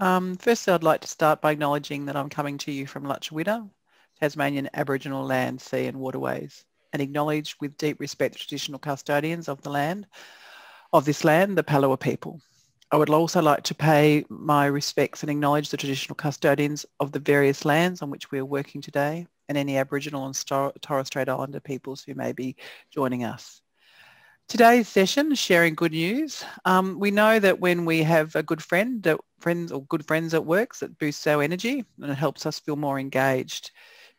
Um, firstly, I'd like to start by acknowledging that I'm coming to you from lutruwita Tasmanian Aboriginal land, sea and waterways, and acknowledge with deep respect the traditional custodians of the land, of this land, the Palawa people. I would also like to pay my respects and acknowledge the traditional custodians of the various lands on which we are working today and any Aboriginal and Torres Strait Islander peoples who may be joining us. Today's session sharing good news. Um, we know that when we have a good friend, that friends or good friends at work, that boosts our energy and it helps us feel more engaged.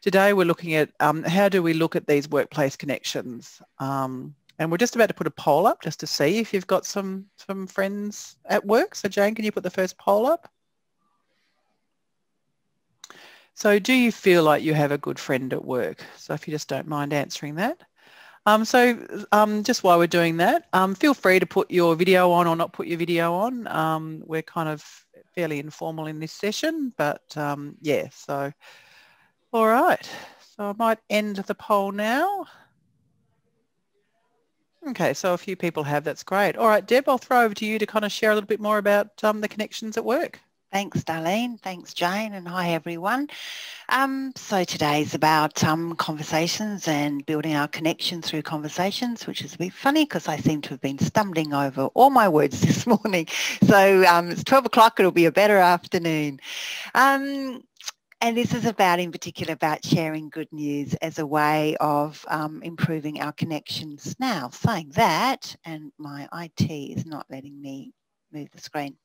Today we're looking at um, how do we look at these workplace connections. Um, and we're just about to put a poll up just to see if you've got some, some friends at work. So Jane, can you put the first poll up? So do you feel like you have a good friend at work? So if you just don't mind answering that. Um, so um, just while we're doing that, um, feel free to put your video on or not put your video on. Um, we're kind of fairly informal in this session, but um, yeah, so all right. So I might end the poll now. Okay, so a few people have, that's great. All right, Deb, I'll throw over to you to kind of share a little bit more about um, the connections at work. Thanks, Darlene. Thanks, Jane, and hi, everyone. Um, so today's about um, conversations and building our connection through conversations, which is a bit funny because I seem to have been stumbling over all my words this morning. So um, it's 12 o'clock, it'll be a better afternoon. Um, and this is about, in particular, about sharing good news as a way of um, improving our connections. Now, saying that, and my IT is not letting me move the screen.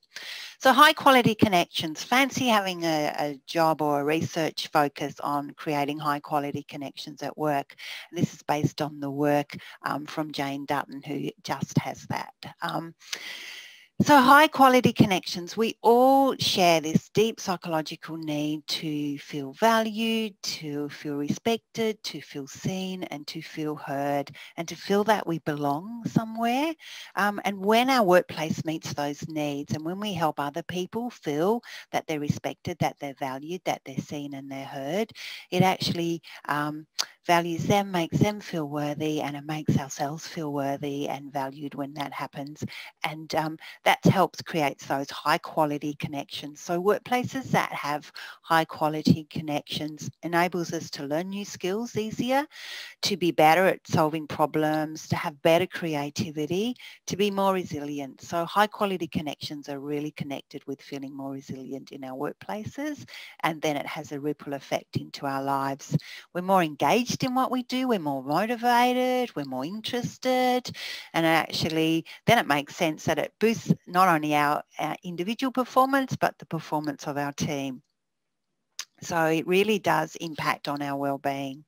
So high quality connections, fancy having a, a, job or a research focus on creating high quality connections at work. This is based on the work um, from Jane Dutton who just has that. Um, so high quality connections, we all share this deep psychological need to feel valued, to feel respected, to feel seen and to feel heard and to feel that we belong somewhere. Um, and when our workplace meets those needs and when we help other people feel that they're respected, that they're valued, that they're seen and they're heard, it actually um, values them, makes them feel worthy, and it makes ourselves feel worthy and valued when that happens. And um, that helps create those high quality connections. So workplaces that have high quality connections enables us to learn new skills easier, to be better at solving problems, to have better creativity, to be more resilient. So high quality connections are really connected with feeling more resilient in our workplaces. And then it has a ripple effect into our lives. We're more engaged engaged in what we do, we're more motivated, we're more interested, and actually then it makes sense that it boosts not only our, our individual performance, but the performance of our team. So it really does impact on our well-being.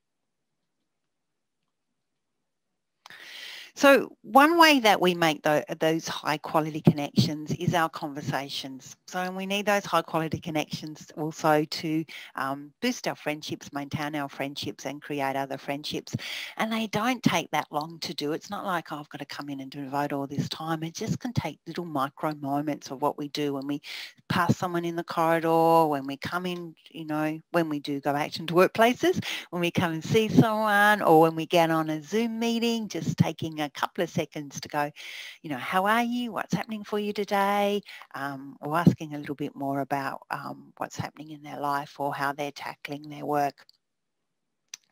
So one way that we make those high quality connections is our conversations. So we need those high quality connections also to um, boost our friendships, maintain our friendships and create other friendships. And they don't take that long to do. It's not like oh, I've got to come in and devote all this time. It just can take little micro moments of what we do when we pass someone in the corridor, when we come in, you know, when we do go back into workplaces, when we come and see someone or when we get on a Zoom meeting, just taking a a couple of seconds to go, you know, how are you? What's happening for you today? Um, or asking a little bit more about um, what's happening in their life or how they're tackling their work.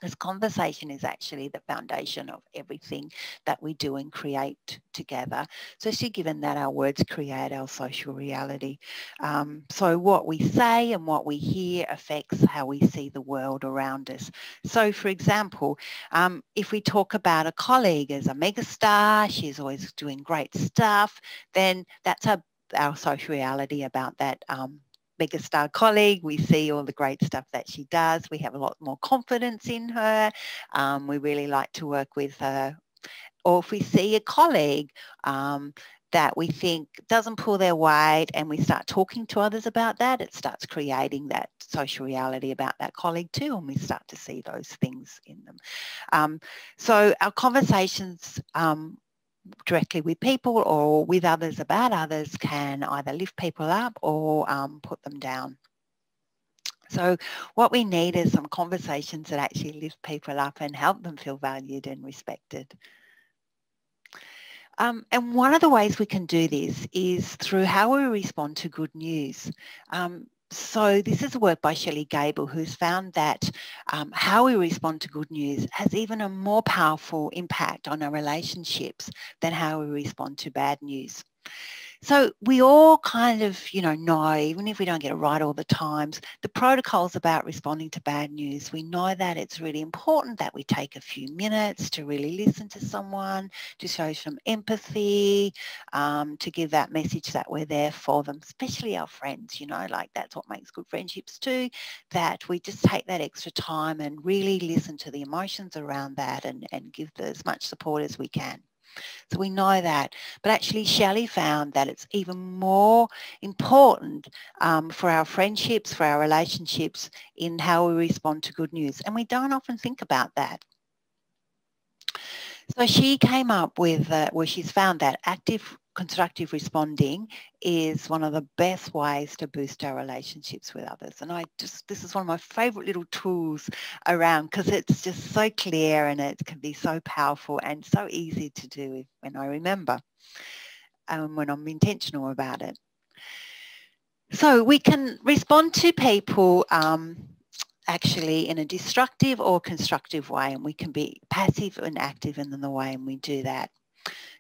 This conversation is actually the foundation of everything that we do and create together, especially given that our words create our social reality. Um, so what we say and what we hear affects how we see the world around us. So for example, um, if we talk about a colleague as a megastar, she's always doing great stuff, then that's a, our social reality about that um, megastar colleague. We see all the great stuff that she does. We have a lot more confidence in her. Um, we really like to work with her. Or if we see a colleague um, that we think doesn't pull their weight and we start talking to others about that, it starts creating that social reality about that colleague too and we start to see those things in them. Um, so our conversations um, directly with people or with others about others can either lift people up or um, put them down. So what we need is some conversations that actually lift people up and help them feel valued and respected. Um, and one of the ways we can do this is through how we respond to good news. Um, so this is a work by Shelly Gable who's found that um, how we respond to good news has even a more powerful impact on our relationships than how we respond to bad news. So we all kind of, you know, know, even if we don't get it right all the times, the protocols about responding to bad news, we know that it's really important that we take a few minutes to really listen to someone, to show some empathy, um, to give that message that we're there for them, especially our friends, you know, like that's what makes good friendships too, that we just take that extra time and really listen to the emotions around that and, and give as much support as we can. So we know that. But actually Shelly found that it's even more important um, for our friendships, for our relationships in how we respond to good news. And we don't often think about that. So she came up with, uh, well, she's found that active constructive responding is one of the best ways to boost our relationships with others. And I just, this is one of my favorite little tools around because it's just so clear and it can be so powerful and so easy to do when I remember and um, when I'm intentional about it. So we can respond to people um, actually in a destructive or constructive way and we can be passive and active in the way and we do that.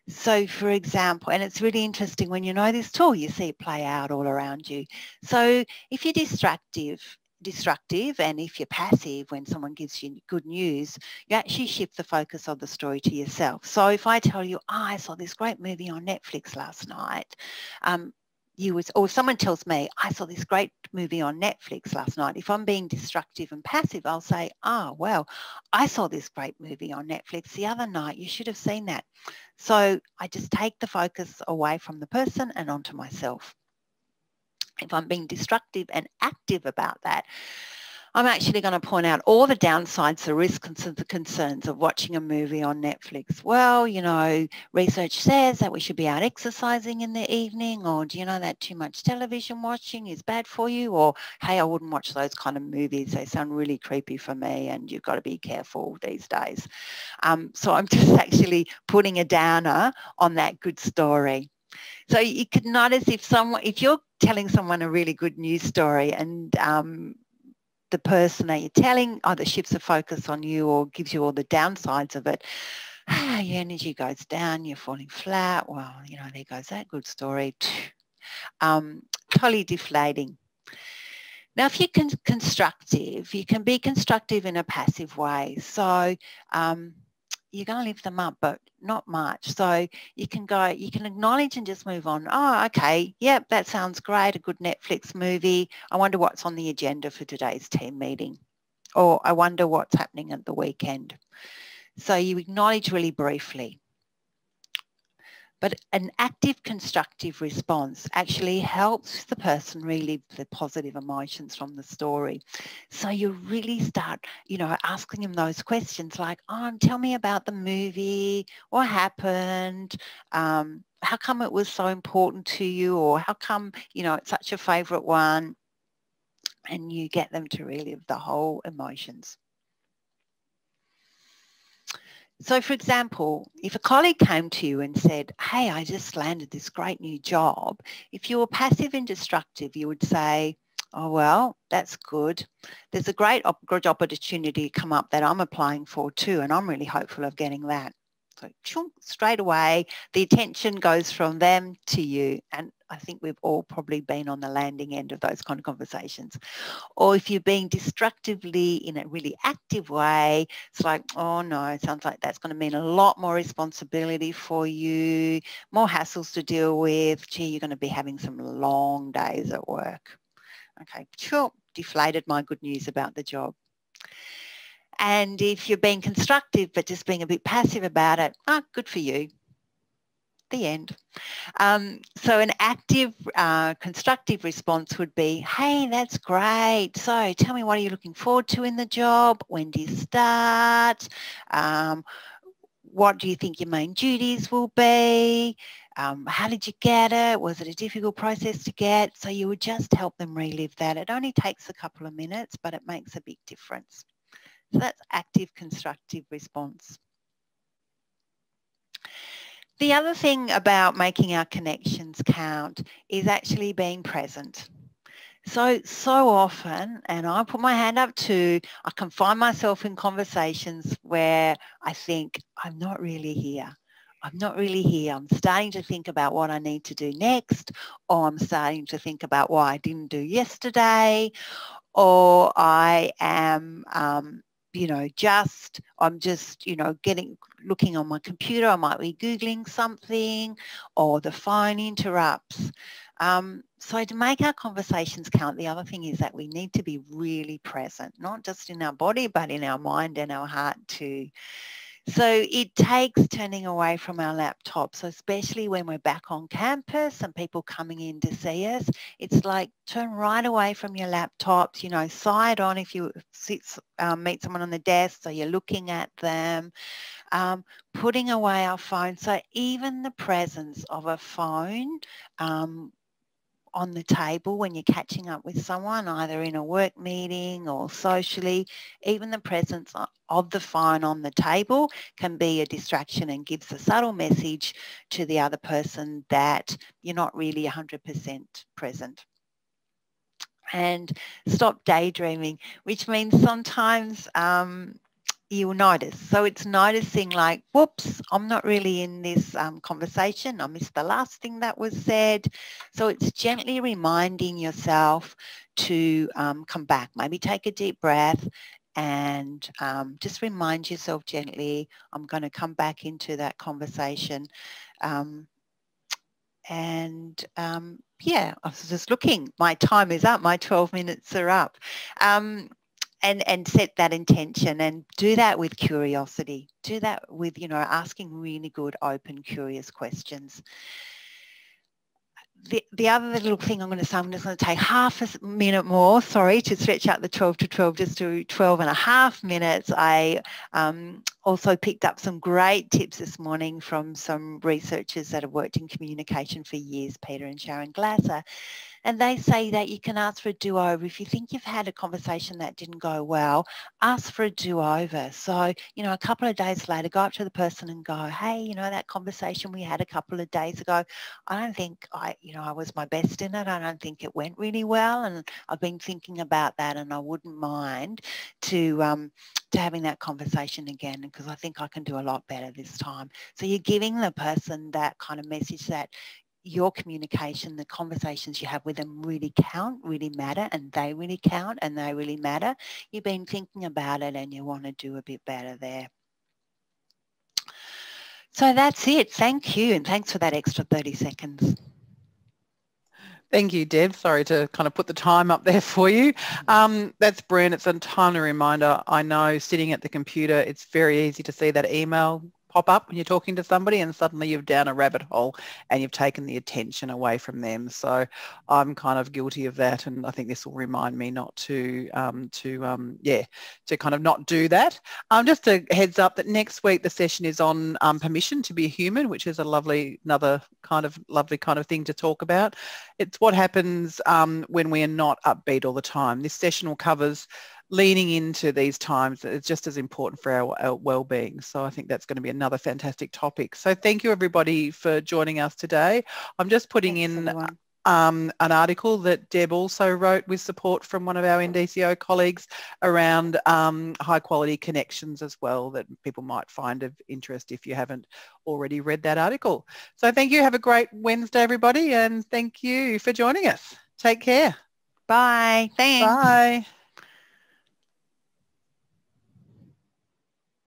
So for example, and it's really interesting when you know this tool, you see it play out all around you. So if you're destructive, destructive and if you're passive when someone gives you good news, you actually shift the focus of the story to yourself. So if I tell you, oh, I saw this great movie on Netflix last night, um, you was, or someone tells me, I saw this great movie on Netflix last night. If I'm being destructive and passive, I'll say, ah, oh, well, I saw this great movie on Netflix the other night. You should have seen that. So I just take the focus away from the person and onto myself. If I'm being destructive and active about that, I'm actually going to point out all the downsides, the risks and the concerns of watching a movie on Netflix. Well, you know, research says that we should be out exercising in the evening or do you know that too much television watching is bad for you? Or, hey, I wouldn't watch those kind of movies. They sound really creepy for me and you've got to be careful these days. Um, so I'm just actually putting a downer on that good story. So you could notice if someone, if you're telling someone a really good news story and um, the person that you're telling either shifts the focus on you or gives you all the downsides of it, your energy goes down, you're falling flat. Well, you know, there goes that good story. Um, totally deflating. Now, if you're con constructive, you can be constructive in a passive way. So um, you're going to lift them up, but not much. So you can go, you can acknowledge and just move on. Oh, okay. Yep, that sounds great. A good Netflix movie. I wonder what's on the agenda for today's team meeting. Or I wonder what's happening at the weekend. So you acknowledge really briefly. But an active constructive response actually helps the person relive the positive emotions from the story. So you really start, you know, asking them those questions like, oh, tell me about the movie, what happened, um, how come it was so important to you or how come, you know, it's such a favorite one and you get them to relive the whole emotions. So for example, if a colleague came to you and said, hey, I just landed this great new job, if you were passive and destructive, you would say, oh, well, that's good. There's a great job opportunity come up that I'm applying for too, and I'm really hopeful of getting that. So straight away, the attention goes from them to you. And I think we've all probably been on the landing end of those kind of conversations. Or if you're being destructively in a really active way, it's like, oh no, it sounds like that's going to mean a lot more responsibility for you, more hassles to deal with. Gee, you're going to be having some long days at work. Okay, sure, deflated my good news about the job. And if you're being constructive but just being a bit passive about it, ah, oh, good for you. The end. Um, so an active, uh, constructive response would be, hey, that's great. So tell me what are you looking forward to in the job? When do you start? Um, what do you think your main duties will be? Um, how did you get it? Was it a difficult process to get? So you would just help them relive that. It only takes a couple of minutes, but it makes a big difference. So that's active constructive response. the other thing about making our connections count is actually being present. So, so often, and I put my hand up too, I can find myself in conversations where I think, I'm not really here. I'm not really here. I'm starting to think about what I need to do next, or I'm starting to think about what I didn't do yesterday, or I am, um, you know, just, I'm just, you know, getting, looking on my computer, I might be Googling something, or the phone interrupts. Um, so to make our conversations count, the other thing is that we need to be really present, not just in our body, but in our mind and our heart too. So it takes turning away from our laptops, so especially when we're back on campus and people coming in to see us, it's like turn right away from your laptops, you know, side on if you sit, um, meet someone on the desk, so you're looking at them, um, putting away our phone. So even the presence of a phone um, on the table when you're catching up with someone, either in a work meeting or socially, even the presence of the phone on the table can be a distraction and gives a subtle message to the other person that you're not really 100% present. And stop daydreaming, which means sometimes um, you'll notice. So it's noticing like, whoops, I'm not really in this um, conversation. I missed the last thing that was said. So it's gently reminding yourself to um, come back. Maybe take a deep breath and um, just remind yourself gently, I'm going to come back into that conversation. Um, and um, yeah, I was just looking. My time is up. My 12 minutes are up. Um, and and set that intention and do that with curiosity do that with you know asking really good open curious questions the, the other little thing I'm going to say, I'm just going to take half a minute more, sorry, to stretch out the 12 to 12 just to 12 and a half minutes. I um, also picked up some great tips this morning from some researchers that have worked in communication for years, Peter and Sharon Glaser. And they say that you can ask for a do-over. If you think you've had a conversation that didn't go well, ask for a do-over. So, you know, a couple of days later, go up to the person and go, hey, you know, that conversation we had a couple of days ago, I don't think I, you know, I was my best in it. I don't think it went really well. And I've been thinking about that and I wouldn't mind to, um, to having that conversation again because I think I can do a lot better this time. So you're giving the person that kind of message that your communication, the conversations you have with them really count, really matter, and they really count and they really matter. You've been thinking about it and you want to do a bit better there. So that's it. Thank you. And thanks for that extra 30 seconds. Thank you, Deb. Sorry to kind of put the time up there for you. Um, that's brilliant. It's a timely reminder. I know sitting at the computer, it's very easy to see that email pop up when you're talking to somebody and suddenly you're down a rabbit hole and you've taken the attention away from them. So I'm kind of guilty of that and I think this will remind me not to, um, to um, yeah, to kind of not do that. Um, just a heads up that next week the session is on um, permission to be human, which is a lovely, another kind of lovely kind of thing to talk about. It's what happens um, when we are not upbeat all the time. This session will covers leaning into these times is just as important for our, our well-being. So I think that's going to be another fantastic topic. So thank you everybody for joining us today. I'm just putting Thanks, in um, an article that Deb also wrote with support from one of our NDCO colleagues around um, high quality connections as well that people might find of interest if you haven't already read that article. So thank you. Have a great Wednesday, everybody. And thank you for joining us. Take care. Bye. Thanks. Bye.